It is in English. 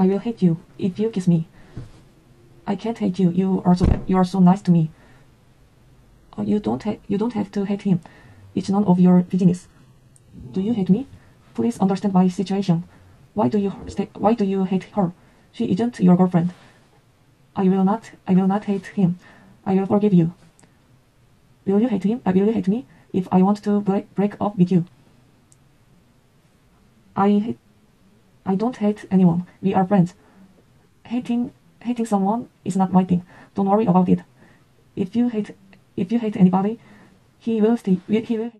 I will hate you if you kiss me. I can't hate you. You are so you are so nice to me. Oh, you don't ha- you don't have to hate him. It's none of your business. Do you hate me? Please understand my situation. Why do you why do you hate her? She isn't your girlfriend. I will not I will not hate him. I will forgive you. Will you hate him? Uh, will you hate me if I want to break, break up with you? I hate, I don't hate anyone. We are friends. Hating hating someone is not my thing. Don't worry about it. If you hate if you hate anybody, he will stay. He will.